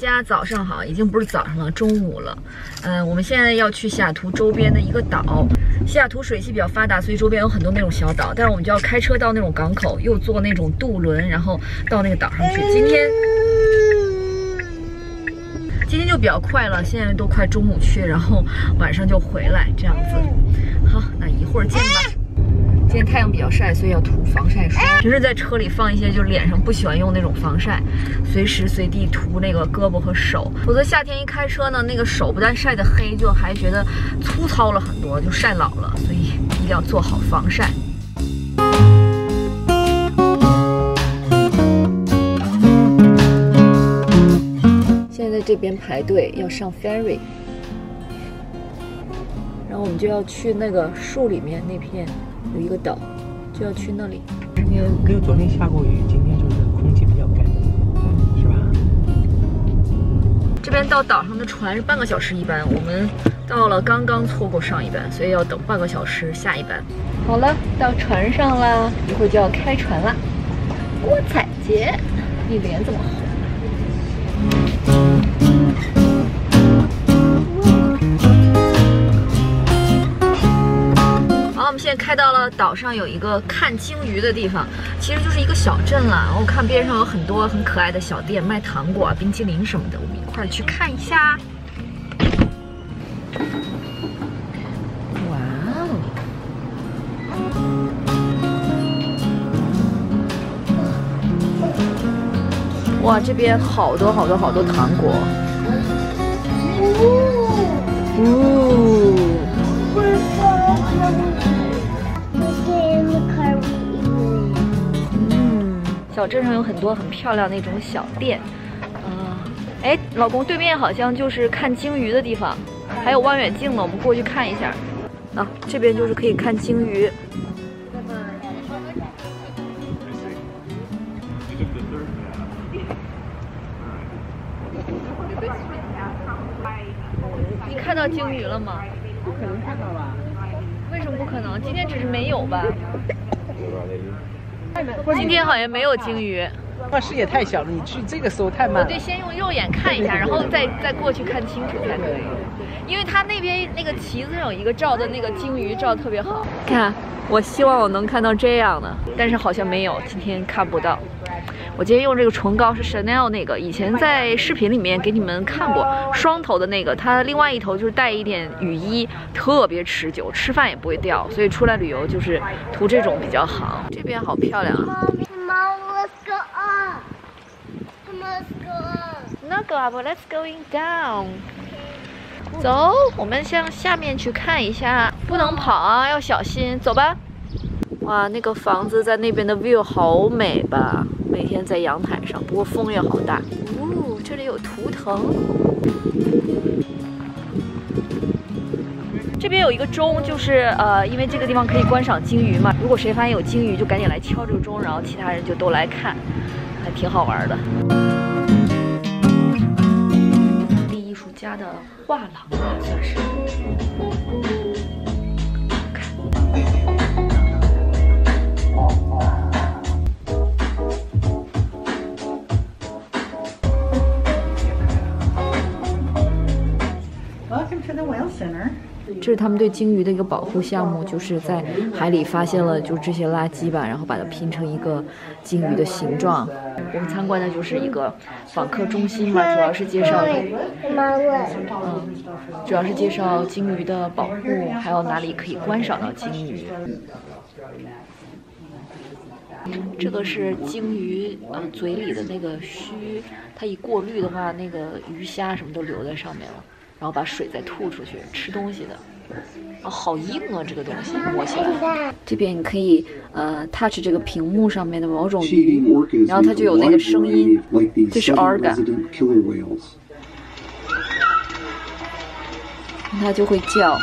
大家早上好，已经不是早上了，中午了。嗯，我们现在要去西雅图周边的一个岛。西雅图水系比较发达，所以周边有很多那种小岛。但是我们就要开车到那种港口，又坐那种渡轮，然后到那个岛上去。今天，今天就比较快了，现在都快中午去，然后晚上就回来这样子。好，那一会儿见吧。今天太阳比较晒，所以要涂防晒霜。平时在车里放一些，就脸上不喜欢用那种防晒，随时随地涂那个胳膊和手。否则夏天一开车呢，那个手不但晒得黑，就还觉得粗糙了很多，就晒老了。所以一定要做好防晒。现在在这边排队要上 ferry，然后我们就要去那个树里面那片。有一个岛，就要去那里。今天跟昨天下过雨，今天就是空气比较干，是吧？这边到岛上的船是半个小时一班，我们到了刚刚错过上一班，所以要等半个小时下一班。好了，到船上啦，一会儿就要开船了。郭采洁，你脸怎么开到了岛上，有一个看鲸鱼的地方，其实就是一个小镇了。然后看边上有很多很可爱的小店，卖糖果、冰淇淋什么的。我们一块儿去看一下。哇哦！哇，这边好多好多好多糖果。哦。小镇上有很多很漂亮那种小店，啊，哎，老公，对面好像就是看鲸鱼的地方，还有望远镜呢，我们过去看一下。啊，这边就是可以看鲸鱼。你看到鲸鱼了吗？不可能看到吧？为什么不可能？今天只是没有吧？今天好像没有鲸鱼，那视野太小了，你去这个时候太慢。我得先用肉眼看一下，然后再再过去看清楚才可以。因为它那边那个旗子上有一个照的那个鲸鱼照特别好看。我希望我能看到这样的，但是好像没有，今天看不到。我今天用这个唇膏是 Chanel 那个，以前在视频里面给你们看过双头的那个，它另外一头就是带一点雨衣，特别持久，吃饭也不会掉，所以出来旅游就是涂这种比较好。这边好漂亮啊！Let's go up. Let's go up. Not go up. Let's going down. 走，我们向下面去看一下，不能跑啊，要小心。走吧。哇，那个房子在那边的 view 好美吧？每天在阳台上，不过风也好大。哦，这里有图腾。这边有一个钟，就是呃，因为这个地方可以观赏鲸鱼嘛。如果谁发现有鲸鱼，就赶紧来敲这个钟，然后其他人就都来看，还挺好玩的。立艺术家的画廊吧，算是。这是他们对鲸鱼的一个保护项目，就是在海里发现了就这些垃圾吧，然后把它拼成一个鲸鱼的形状。我们参观的就是一个访客中心嘛，主要是介绍，嗯，主要是介绍鲸鱼的保护，还有哪里可以观赏到鲸鱼。这个是鲸鱼呃嘴里的那个须，它一过滤的话，那个鱼虾什么都留在上面了。然后把水再吐出去，吃东西的，啊，好硬啊，这个东西摸起来。这边你可以呃 touch 这个屏幕上面的某种鱼，然后它就有那个声音，这是 organ，它就会叫。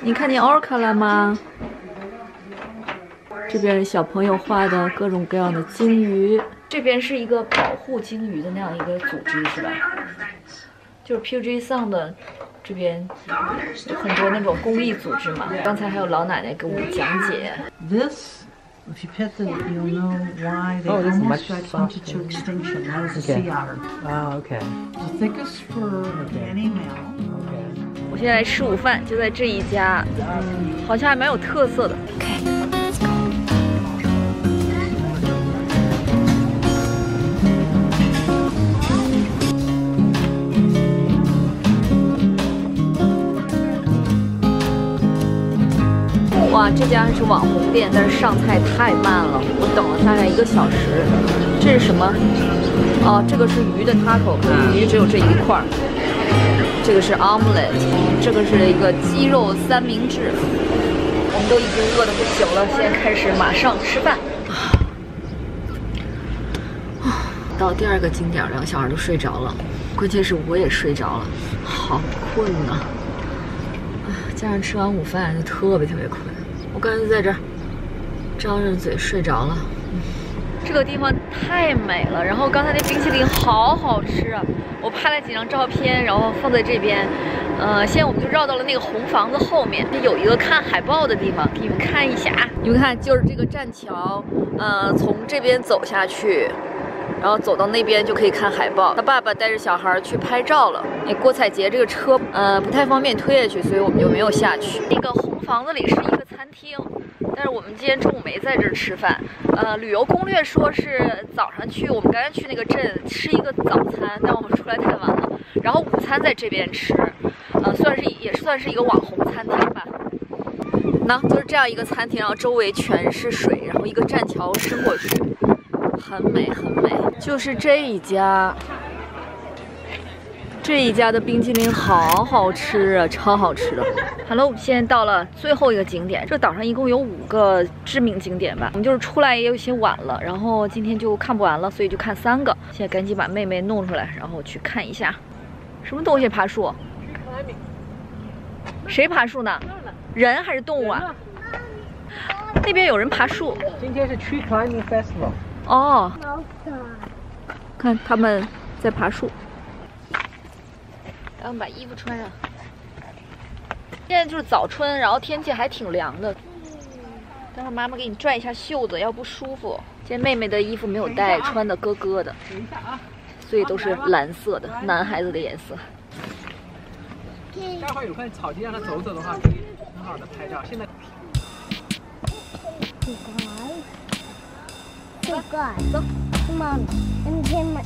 你看见 orca 了吗？这边是小朋友画的各种各样的鲸鱼。这边是一个保护鲸鱼的那样一个组织，是吧？就是 PUG Sound 的这边有很多那种公益组织嘛。刚才还有老奶奶给我们讲解。This If you pet them, you'll know why they Oh, this is much almost got hunted softer. to extinction. That was a Okay. sea otter. Ah, okay. The thickest fur of any. Okay. 我现在吃午饭，就在这一家，嗯，好像还蛮有特色的。这家是网红店，但是上菜太慢了，我等了大概一个小时。这是什么？哦，这个是鱼的 taco，鱼只有这一块儿。这个是 omelette，这个是一个鸡肉三明治。我们都已经饿得不行了，现在开始马上吃饭。啊，到第二个景点，两个小孩都睡着了，关键是我也睡着了，好困呐、啊！加上吃完午饭就特别特别困，我刚才在这儿张着嘴睡着了。这个地方太美了，然后刚才那冰淇淋好好吃啊！我拍了几张照片，然后放在这边。呃，现在我们就绕到了那个红房子后面，有一个看海报的地方，给你们看一下。你们看，就是这个栈桥，呃，从这边走下去，然后走到那边就可以看海报。他爸爸带着小孩去拍照了。那郭采洁这个车，呃，不太方便推下去，所以我们就没有下去。那个红房子里是一个餐厅。但是我们今天中午没在这儿吃饭，呃，旅游攻略说是早上去，我们刚刚去那个镇吃一个早餐，但我们出来太晚了，然后午餐在这边吃，呃，算是也算是一个网红餐厅吧。那就是这样一个餐厅，然后周围全是水，然后一个栈桥伸过去，很美很美。就是这一家，这一家的冰淇淋好好吃啊，超好吃的。Hello，现在到了最后一个景点。这岛上一共有五个知名景点吧，我们就是出来也有些晚了，然后今天就看不完了，所以就看三个。现在赶紧把妹妹弄出来，然后去看一下，什么东西爬树？谁爬树呢？人还是动物啊？那边有人爬树。今天是 Tree Climbing Festival。哦，看他们在爬树。然后把衣服穿上。现在就是早春，然后天气还挺凉的。待会儿妈妈给你拽一下袖子，要不舒服。今天妹妹的衣服没有带，穿的咯咯的，所以都是蓝色的，男孩子的颜色。待会儿有块草地让他走走的话，可以很好的拍照。现在 God. Come on. Let me get my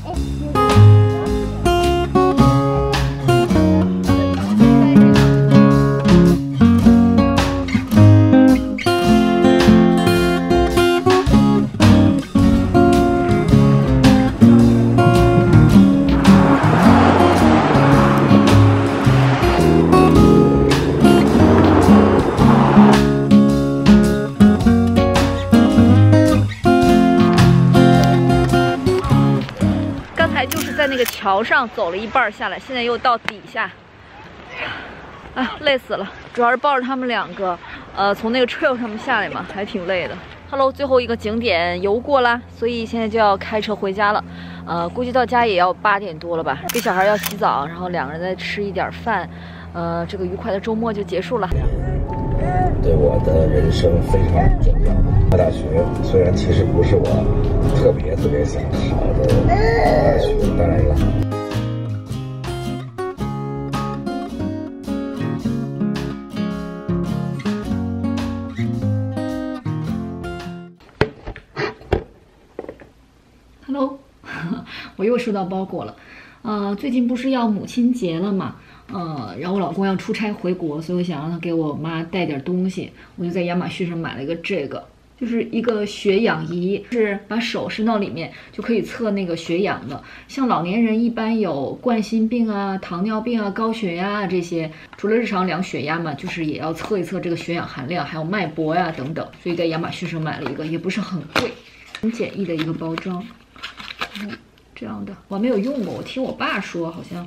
上走了一半下来，现在又到底下，啊，累死了。主要是抱着他们两个，呃，从那个 trail 上面下来嘛，还挺累的。Hello，最后一个景点游过啦，所以现在就要开车回家了。呃，估计到家也要八点多了吧。给小孩要洗澡，然后两个人再吃一点饭，呃，这个愉快的周末就结束了。对我的人生非常重要。上大学虽然其实不是我特别特别想考的大学，当然了。Hello，我又收到包裹了。呃，最近不是要母亲节了吗？呃，然后我老公要出差回国，所以我想让他给我妈带点东西，我就在亚马逊上买了一个这个，就是一个血氧仪，是把手伸到里面就可以测那个血氧的。像老年人一般有冠心病啊、糖尿病啊、高血压啊这些，除了日常量血压嘛，就是也要测一测这个血氧含量，还有脉搏呀、等等。所以在亚马逊上买了一个，也不是很贵，很简易的一个包装。嗯，这样的我还没有用过，我听我爸说好像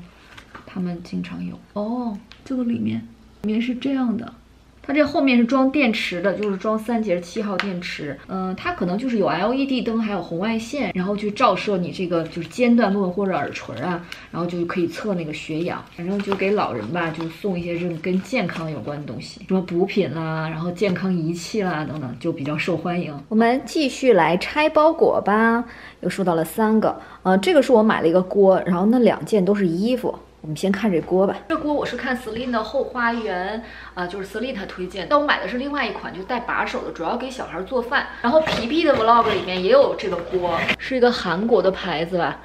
他们经常有。哦，这个里面里面是这样的，它这后面是装电池的，就是装三节七号电池。嗯，它可能就是有 LED 灯，还有红外线，然后去照射你这个就是尖端部分或者耳垂啊，然后就可以测那个血氧。反正就给老人吧，就送一些这种跟健康有关的东西，什么补品啦，然后健康仪器啦等等，就比较受欢迎。我们继续来拆包裹吧，又收到了三个。呃，这个是我买了一个锅，然后那两件都是衣服。我们先看这锅吧。这锅我是看 Celine 的后花园啊、就是 Celine 他推荐，但我买的是另外一款，就带把手的，主要给小孩做饭。然后皮皮的 Vlog 里面也有这个锅，是一个韩国的牌子吧。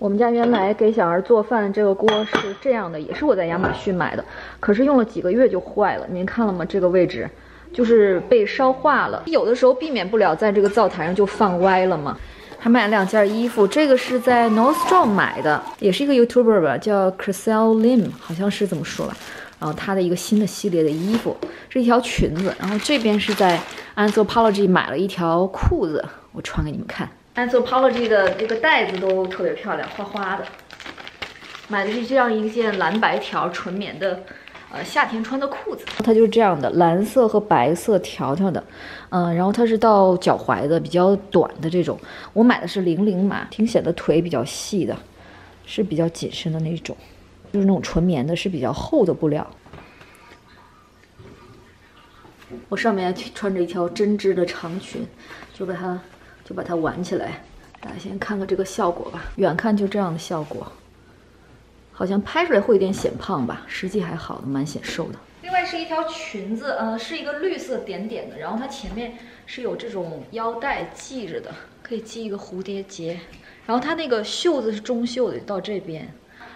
我们家原来给小孩做饭这个锅是这样的，也是我在亚马逊买的，可是用了几个月就坏了。您看了吗？这个位置就是被烧化了，有的时候避免不了在这个灶台上就放歪了嘛。还买了两件衣服，这个是在 Nordstrom 买的，也是一个 YouTuber 吧，叫 Crystal Lim，好像是这么说吧。然后他的一个新的系列的衣服是一条裙子，然后这边是在 Anthropologie 买了一条裤子，我穿给你们看。Anthropologie 的这个袋子都特别漂亮，花花的。买的是这样一件蓝白条纯棉的，呃，夏天穿的裤子。它就是这样的，蓝色和白色条条的，嗯、然后它是到脚踝的，比较短的这种。我买的是零零码，挺显得腿比较细的，是比较紧身的那种，就是那种纯棉的，是比较厚的布料。我上面穿着一条针织的长裙，就把它就把它挽起来。大家先看看这个效果吧，远看就这样的效果。好像拍出来会有点显胖吧，实际还好的，蛮显瘦的。另外是一条裙子，呃，是一个绿色点点的，然后它前面是有这种腰带系着的，可以系一个蝴蝶结。然后它那个袖子是中袖的，到这边，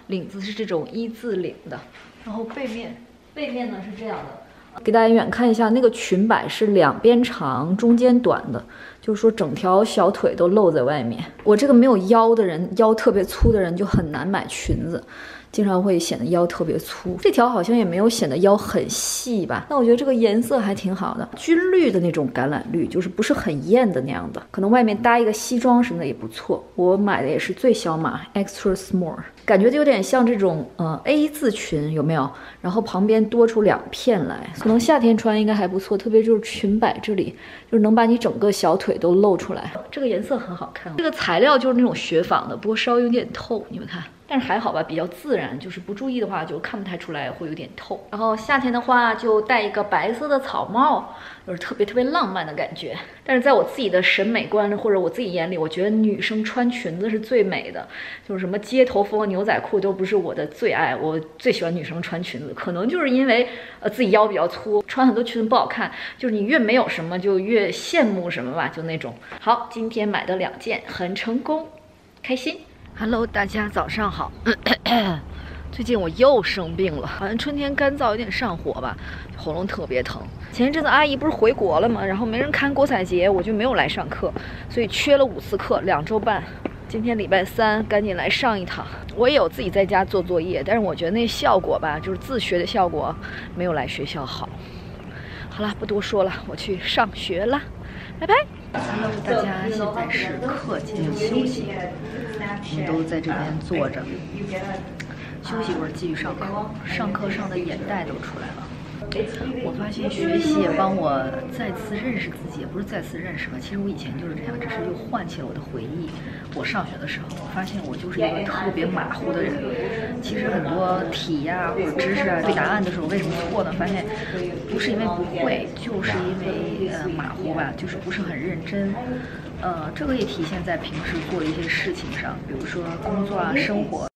领子是这种一字领的，然后背面背面呢是这样的。给大家远看一下，那个裙摆是两边长，中间短的，就是说整条小腿都露在外面。我这个没有腰的人，腰特别粗的人就很难买裙子，经常会显得腰特别粗。这条好像也没有显得腰很细吧？那我觉得这个颜色还挺好的，军绿的那种橄榄绿，就是不是很艳的那样的，可能外面搭一个西装什么的也不错。我买的也是最小码 extra small，感觉就有点像这种呃 A 字裙，有没有？然后旁边多出两片来，可能夏天穿应该还不错，特别就是裙摆这里，就是能把你整个小腿都露出来。这个颜色很好看，这个材料就是那种雪纺的，不过稍微有点透，你们看。但是还好吧，比较自然，就是不注意的话就看不太出来，会有点透。然后夏天的话就戴一个白色的草帽，就是特别特别浪漫的感觉。但是在我自己的审美观或者我自己眼里，我觉得女生穿裙子是最美的，就是什么街头风牛仔裤都不是我的最爱。我最喜欢女生穿裙子，可能就是因为呃自己腰比较粗，穿很多裙子不好看，就是你越没有什么就越羡慕什么吧，就那种。好，今天买的两件很成功，开心。Hello，大家早上好。最近我又生病了，好像春天干燥有点上火吧，喉咙特别疼。前一阵子阿姨不是回国了吗？然后没人看国彩节，我就没有来上课，所以缺了五次课，两周半。今天礼拜三，赶紧来上一堂。我也有自己在家做作业，但是我觉得那效果吧，就是自学的效果，没有来学校好。好了，不多说了，我去上学啦，拜拜。大家，现在是课间休息，我们都在这边坐着休息一会儿，继续上课。上课上的眼袋都出来了。我发现学习也帮我再次认识自己，也不是再次认识吧。其实我以前就是这样，只是又唤起了我的回忆。我上学的时候，我发现我就是一个特别马虎的人。其实很多题呀、或者知识啊，对答案的时候为什么错呢？发现不是因为不会，就是因为呃马虎吧，就是不是很认真。呃，这个也体现在平时做一些事情上，比如说工作啊、生活。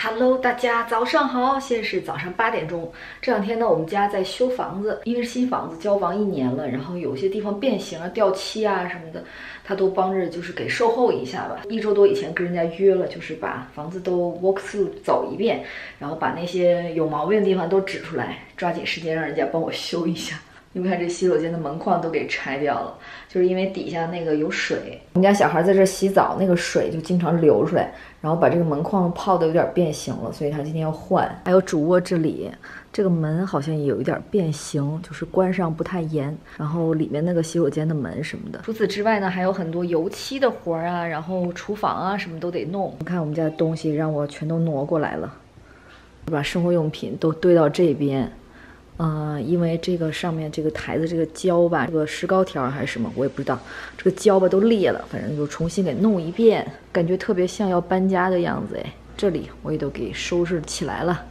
Hello，大家早上好，现在是早上八点钟。这两天呢，我们家在修房子，因为是新房子，交房一年了，然后有些地方变形了、掉漆啊什么的，他都帮着就是给售后一下吧。一周多以前跟人家约了，就是把房子都 walk through 走一遍，然后把那些有毛病的地方都指出来，抓紧时间让人家帮我修一下。你们看这洗手间的门框都给拆掉了，就是因为底下那个有水。我们家小孩在这洗澡，那个水就经常流出来，然后把这个门框泡的有点变形了，所以他今天要换。还有主卧这里，这个门好像也有一点变形，就是关上不太严。然后里面那个洗手间的门什么的。除此之外呢，还有很多油漆的活儿啊，然后厨房啊什么都得弄。你看我们家的东西让我全都挪过来了，把生活用品都堆到这边。呃，因为这个上面这个台子这个胶吧，这个石膏条还是什么，我也不知道，这个胶吧都裂了，反正就重新给弄一遍，感觉特别像要搬家的样子哎。这里我也都给收拾起来了。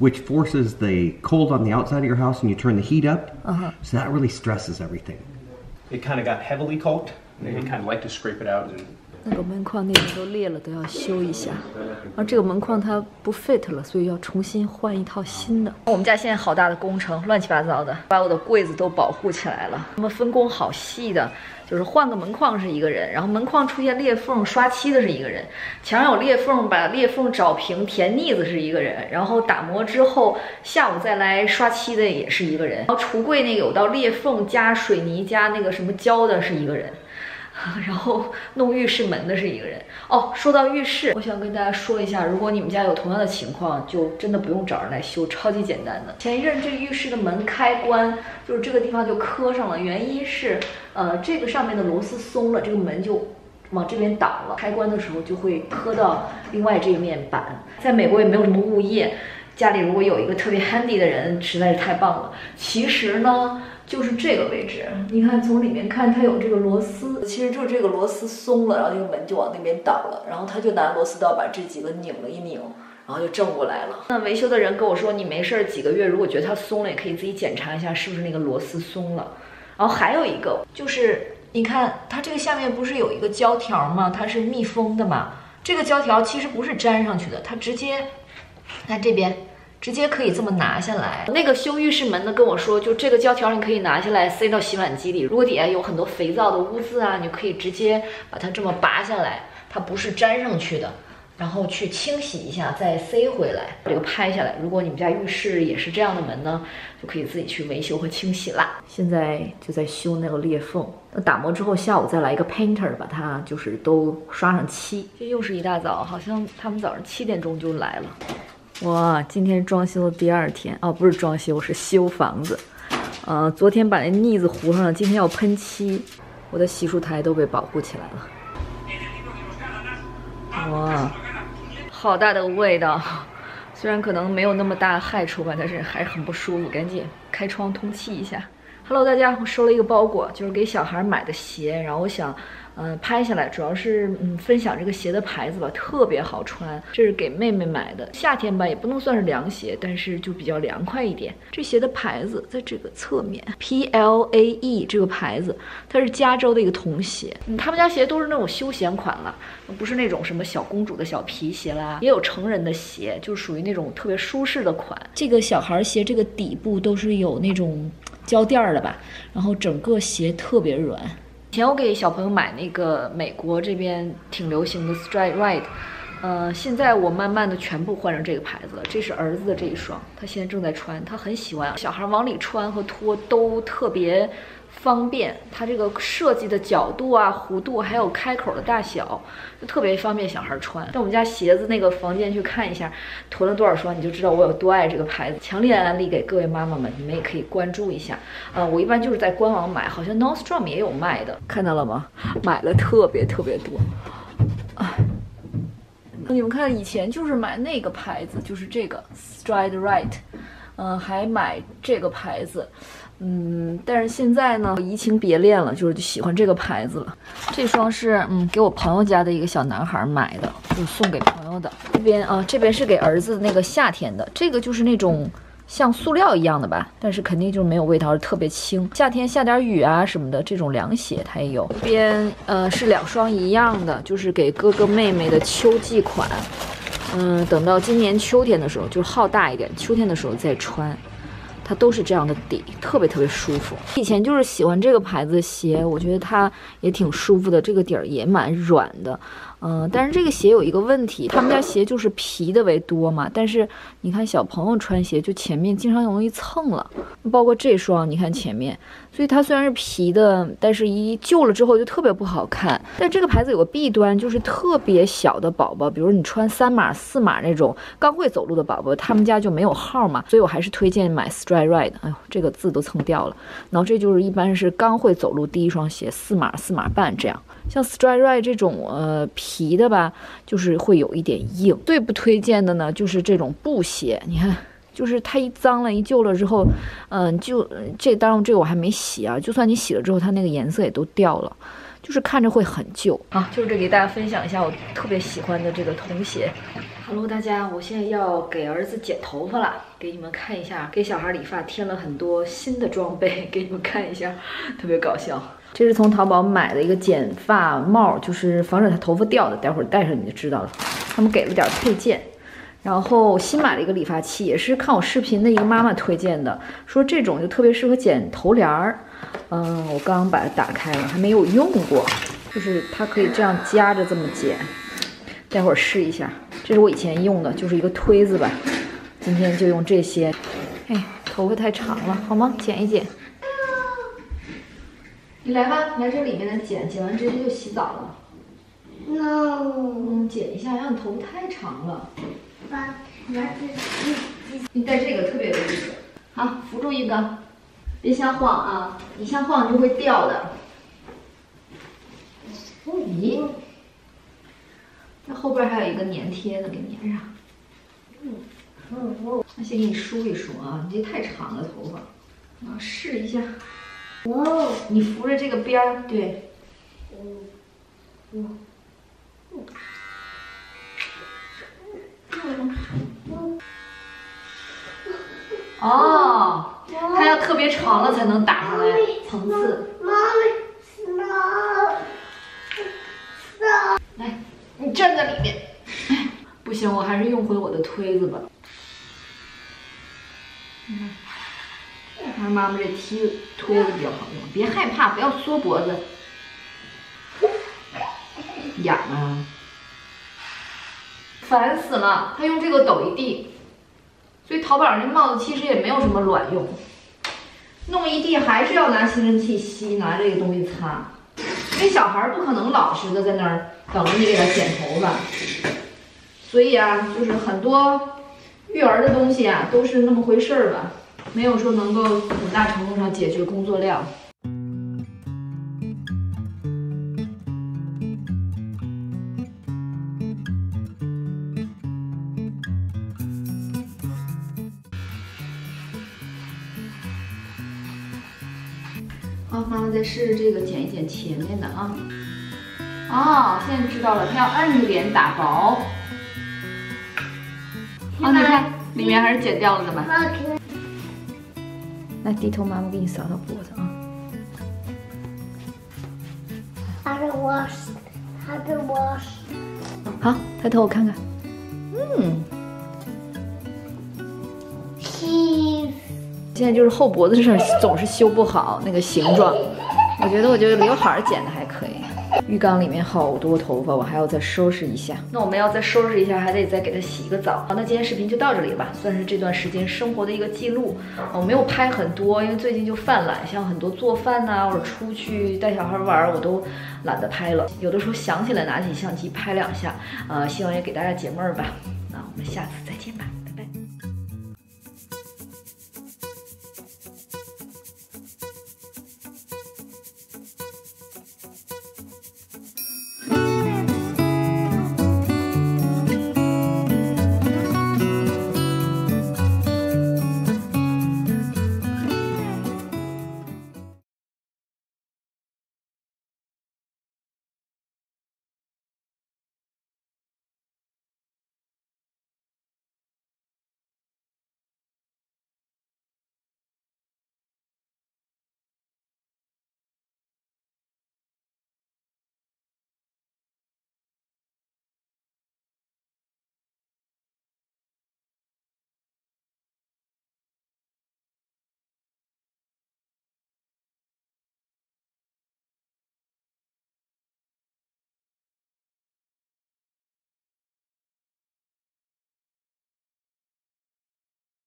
which forces the cold on the outside of your house and you turn the heat up. Uh -huh. So that really stresses everything. It kind of got heavily caulked. and They kind of like to scrape it out and 那个门框那边都裂了，都要修一下。然后这个门框它不 fit 了，所以要重新换一套新的。我们家现在好大的工程，乱七八糟的，把我的柜子都保护起来了。他们分工好细的，就是换个门框是一个人，然后门框出现裂缝刷漆的是一个人，墙有裂缝把裂缝找平填腻子是一个人，然后打磨之后下午再来刷漆的也是一个人，然后橱柜那个有道裂缝加水泥加那个什么胶的是一个人。然后弄浴室门的是一个人哦。说到浴室，我想跟大家说一下，如果你们家有同样的情况，就真的不用找人来修，超级简单的。前一阵这个浴室的门开关就是这个地方就磕上了，原因是呃这个上面的螺丝松了，这个门就往这边倒了，开关的时候就会磕到另外这一面板。在美国也没有什么物业，家里如果有一个特别 handy 的人，实在是太棒了。其实呢。就是这个位置，你看从里面看，它有这个螺丝，其实就是这个螺丝松了，然后这个门就往那边倒了，然后他就拿螺丝刀把这几个拧了一拧，然后就正过来了。那维修的人跟我说，你没事儿几个月，如果觉得它松了，也可以自己检查一下是不是那个螺丝松了。然后还有一个就是，你看它这个下面不是有一个胶条吗？它是密封的嘛？这个胶条其实不是粘上去的，它直接，看这边。直接可以这么拿下来。那个修浴室门的跟我说，就这个胶条你可以拿下来塞到洗碗机里。如果底下有很多肥皂的污渍啊，你可以直接把它这么拔下来，它不是粘上去的，然后去清洗一下再塞回来。这个拍下来，如果你们家浴室也是这样的门呢，就可以自己去维修和清洗啦。现在就在修那个裂缝，那打磨之后下午再来一个 painter 把它就是都刷上漆。这又是一大早，好像他们早上七点钟就来了。哇，今天装修的第二天哦，不是装修，是修房子。呃，昨天把那腻子糊上了，今天要喷漆。我的洗漱台都被保护起来了。哇，好大的味道！虽然可能没有那么大害处吧，但是还是很不舒服。赶紧开窗通气一下。Hello，大家，我收了一个包裹，就是给小孩买的鞋，然后我想。嗯，拍下来主要是嗯分享这个鞋的牌子吧，特别好穿。这是给妹妹买的，夏天吧也不能算是凉鞋，但是就比较凉快一点。这鞋的牌子在这个侧面，P L A E 这个牌子，它是加州的一个童鞋。嗯，他们家鞋都是那种休闲款了，不是那种什么小公主的小皮鞋啦，也有成人的鞋，就属于那种特别舒适的款。这个小孩鞋这个底部都是有那种胶垫儿的吧，然后整个鞋特别软。以前我给小朋友买那个美国这边挺流行的 Stride Ride，呃，现在我慢慢的全部换成这个牌子了。这是儿子的这一双，他现在正在穿，他很喜欢。小孩往里穿和脱都特别方便，它这个设计的角度啊、弧度，还有开口的大小，就特别方便小孩穿。到我们家鞋子那个房间去看一下，囤了多少双，你就知道我有多爱这个牌子。强烈安利给各位妈妈们，你们也可以关注一下。呃，我一般就是在官网买，好像 Nordstrom 也有卖的，看到了吗？买了特别特别多。啊，你们看，以前就是买那个牌子，就是这个 Stride Right，嗯，还买这个牌子。嗯，但是现在呢，移情别恋了，就是喜欢这个牌子了。这双是嗯，给我朋友家的一个小男孩买的，就送给朋友的。这边啊，这边是给儿子那个夏天的，这个就是那种像塑料一样的吧，但是肯定就是没有味道，特别轻。夏天下点雨啊什么的，这种凉鞋它也有。这边呃是两双一样的，就是给哥哥妹妹的秋季款。嗯，等到今年秋天的时候，就号大一点，秋天的时候再穿。它都是这样的底，特别特别舒服。以前就是喜欢这个牌子的鞋，我觉得它也挺舒服的，这个底儿也蛮软的。嗯，但是这个鞋有一个问题，他们家鞋就是皮的为多嘛。但是你看小朋友穿鞋，就前面经常容易蹭了，包括这双，你看前面，所以它虽然是皮的，但是一旧了之后就特别不好看。但这个牌子有个弊端，就是特别小的宝宝，比如你穿三码、四码那种刚会走路的宝宝，他们家就没有号嘛，所以我还是推荐买 Stride Ride。哎呦，这个字都蹭掉了。然后这就是一般是刚会走路第一双鞋，四码、四码半这样。像 Stride Ride 这种呃皮的吧，就是会有一点硬。最不推荐的呢，就是这种布鞋。你看，就是它一脏了、一旧了之后，嗯，就这当然这个我还没洗啊。就算你洗了之后，它那个颜色也都掉了，就是看着会很旧啊。就是这给大家分享一下我特别喜欢的这个童鞋。Hello，大家，我现在要给儿子剪头发了，给你们看一下，给小孩理发添了很多新的装备，给你们看一下，特别搞笑。这是从淘宝买的一个剪发帽，就是防止他头发掉的，待会儿戴上你就知道了。他们给了点配件，然后新买了一个理发器，也是看我视频的一个妈妈推荐的，说这种就特别适合剪头帘儿。嗯，我刚刚把它打开了，还没有用过，就是它可以这样夹着这么剪，待会儿试一下。这是我以前用的，就是一个推子吧。今天就用这些。哎，头发太长了，好吗？剪一剪。你来吧，来这里面的剪，剪完直接就洗澡了。No. 嗯，剪一下，让你头发太长了。But what is 你戴这个特别有意思。好，扶住一个，别瞎晃啊！你瞎晃就会掉的。咦，那后边还有一个粘贴的，给粘上。嗯那先给你梳一梳啊，你这太长了头发。啊，试一下。Whoa. 你扶着这个边儿，对。哦，它要特别长了才能打上来层次。Mommy, stop. Stop. 来，你站在里面。哎，不行，我还是用回我的推子吧。嗯，还是妈妈这踢推子害怕，不要缩脖子。痒啊！烦死了，他用这个抖一地，所以淘宝上这帽子其实也没有什么卵用，弄一地还是要拿吸尘器吸，拿这个东西擦。因为小孩不可能老实的在那儿等着你给他剪头发，所以啊，就是很多育儿的东西啊，都是那么回事儿吧，没有说能够很大程度上解决工作量。再试试这个，剪一剪前面的啊。哦，现在知道了，它要按着脸打薄。好，你看里面还是剪掉了的吧。来，低头，妈妈给你扫扫脖子啊。Wash. Wash. 好，抬头我看看。嗯.现在就是后脖子这儿总是修不好那个形状。我觉得我觉得刘海剪的还可以。浴缸里面好多头发，我还要再收拾一下。那我们要再收拾一下，还得再给它洗一个澡。好，那今天视频就到这里吧，算是这段时间生活的一个记录。我没有拍很多，因为最近就犯懒，像很多做饭呐、或者出去带小孩玩，我都懒得拍了。有的时候想起来拿起相机拍两下，呃，希望也给大家解闷儿吧。那我们下次再见吧。